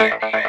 ready.